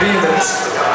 vindas